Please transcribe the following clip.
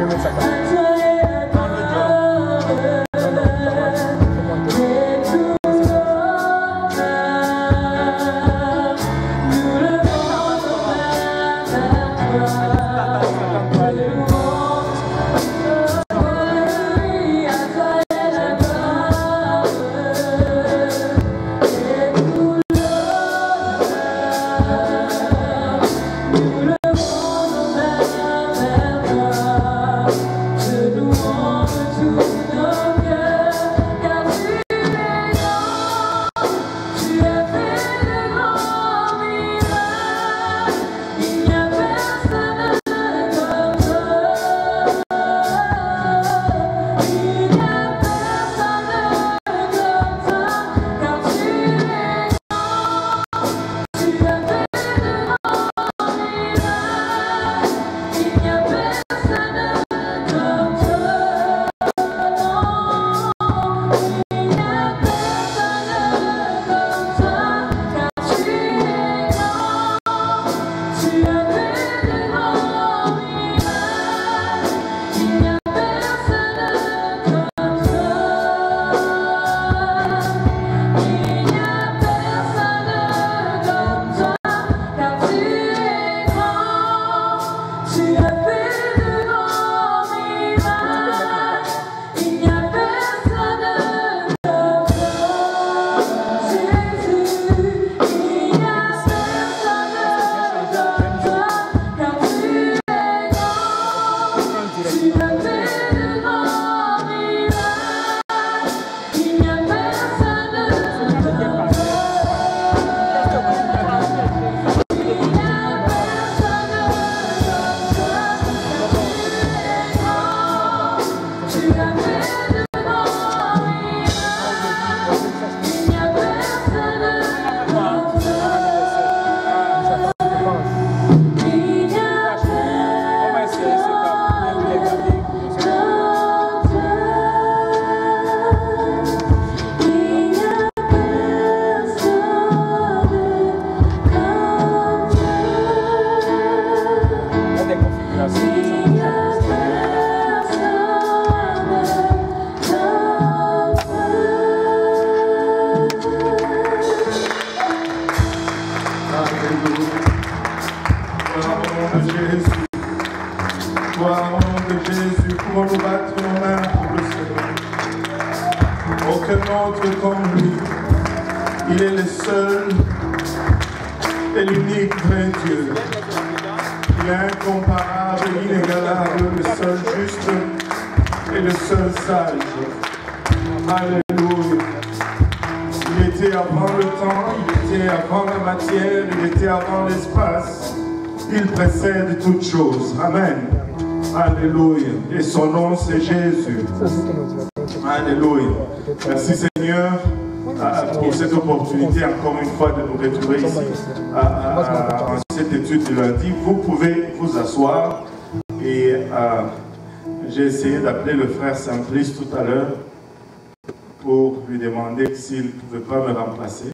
feeling like a de Jésus. Toi, nom de Jésus, comment nous battre nos mains pour le Seigneur. Aucun autre comme lui. Il est le seul et l'unique vrai Dieu. Il est incomparable, inégalable, le seul juste et le seul sage. Alléluia. Il était avant le temps, il était avant la matière, il était avant l'espace. Il précède toutes choses. Amen. Alléluia. Et son nom, c'est Jésus. Alléluia. Merci Seigneur pour cette opportunité encore une fois de nous retrouver ici à, cette étude de lundi. Vous pouvez vous asseoir et euh, j'ai essayé d'appeler le frère Simplice tout à l'heure pour lui demander s'il ne pouvait pas me remplacer.